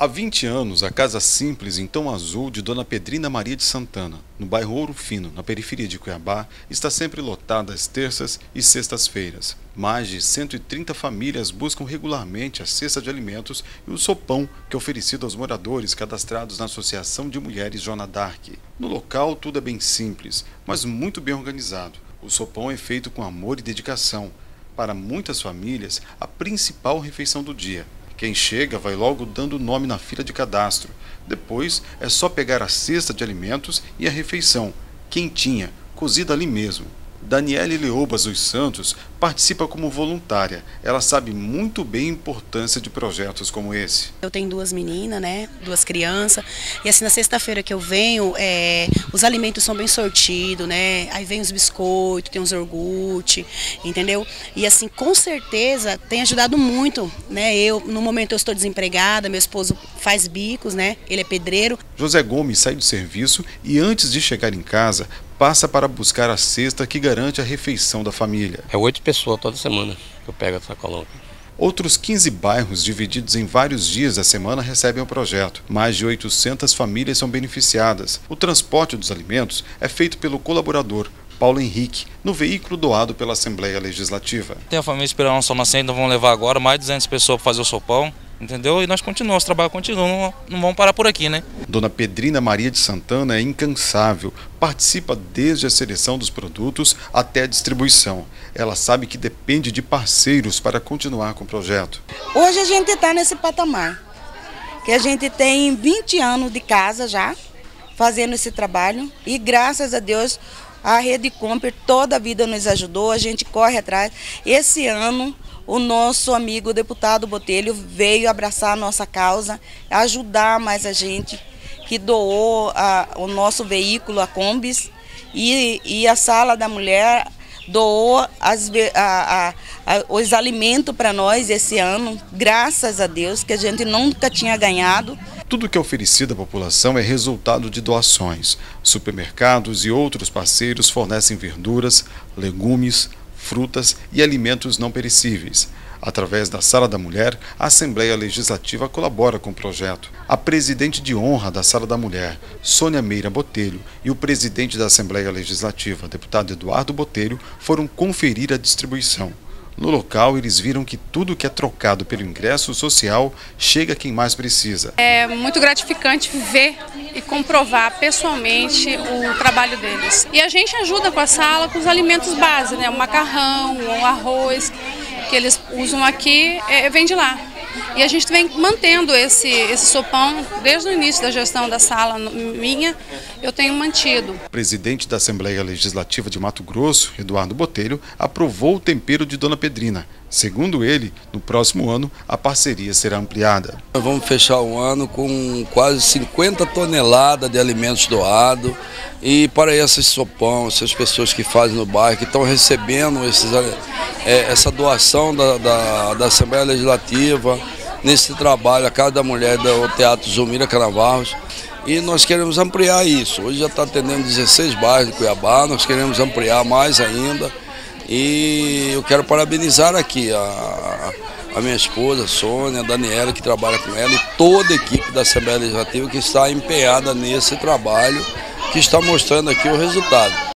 Há 20 anos, a Casa Simples Tom Azul de Dona Pedrina Maria de Santana, no bairro Ouro Fino, na periferia de Cuiabá, está sempre lotada às terças e sextas-feiras. Mais de 130 famílias buscam regularmente a cesta de alimentos e o sopão que é oferecido aos moradores cadastrados na Associação de Mulheres Joana Dark. No local, tudo é bem simples, mas muito bem organizado. O sopão é feito com amor e dedicação. Para muitas famílias, a principal refeição do dia. Quem chega vai logo dando o nome na fila de cadastro. Depois é só pegar a cesta de alimentos e a refeição, quentinha, cozida ali mesmo. Daniele Leobas dos Santos participa como voluntária. Ela sabe muito bem a importância de projetos como esse. Eu tenho duas meninas, né? Duas crianças. E assim, na sexta-feira que eu venho, é, os alimentos são bem sortidos, né? Aí vem os biscoitos, tem os iogurte, entendeu? E assim, com certeza tem ajudado muito, né? Eu, no momento eu estou desempregada, meu esposo faz bicos, né? Ele é pedreiro. José Gomes sai do serviço e antes de chegar em casa, passa para buscar a cesta que garante a refeição da família. É oito pessoas toda semana que eu pego essa colônia. Outros 15 bairros divididos em vários dias da semana recebem o projeto. Mais de 800 famílias são beneficiadas. O transporte dos alimentos é feito pelo colaborador, Paulo Henrique, no veículo doado pela Assembleia Legislativa. Tem a família esperando São Nascente, então vamos levar agora mais de 200 pessoas para fazer o sopão entendeu? E nós continuamos, o trabalho continua, não, não vamos parar por aqui, né? Dona Pedrina Maria de Santana é incansável, participa desde a seleção dos produtos até a distribuição. Ela sabe que depende de parceiros para continuar com o projeto. Hoje a gente está nesse patamar, que a gente tem 20 anos de casa já, fazendo esse trabalho, e graças a Deus a Rede Comper toda a vida nos ajudou, a gente corre atrás. Esse ano o nosso amigo deputado Botelho veio abraçar a nossa causa, ajudar mais a gente, que doou a, o nosso veículo, a Combis, e, e a Sala da Mulher doou as, a, a, os alimentos para nós esse ano, graças a Deus, que a gente nunca tinha ganhado. Tudo que é oferecido à população é resultado de doações. Supermercados e outros parceiros fornecem verduras, legumes, frutas e alimentos não perecíveis. Através da Sala da Mulher, a Assembleia Legislativa colabora com o projeto. A presidente de honra da Sala da Mulher, Sônia Meira Botelho, e o presidente da Assembleia Legislativa, deputado Eduardo Botelho, foram conferir a distribuição. No local, eles viram que tudo que é trocado pelo ingresso social chega a quem mais precisa. É muito gratificante ver e comprovar pessoalmente o trabalho deles. E a gente ajuda com a sala com os alimentos básicos, né? o macarrão, o arroz que eles usam aqui, é, vem de lá. E a gente vem mantendo esse, esse sopão desde o início da gestão da sala minha, eu tenho mantido. O presidente da Assembleia Legislativa de Mato Grosso, Eduardo Botelho, aprovou o tempero de Dona Pedrina. Segundo ele, no próximo ano a parceria será ampliada. vamos fechar o ano com quase 50 toneladas de alimentos doados e para esses sopão, essas pessoas que fazem no bairro, que estão recebendo esses, é, essa doação da, da, da Assembleia Legislativa, nesse trabalho, a Casa da Mulher do Teatro Zumira Canavarros. E nós queremos ampliar isso. Hoje já está atendendo 16 bairros de Cuiabá, nós queremos ampliar mais ainda. E eu quero parabenizar aqui a, a minha esposa, Sônia, a Daniela, que trabalha com ela, e toda a equipe da Assembleia Legislativa que está empenhada nesse trabalho, que está mostrando aqui o resultado.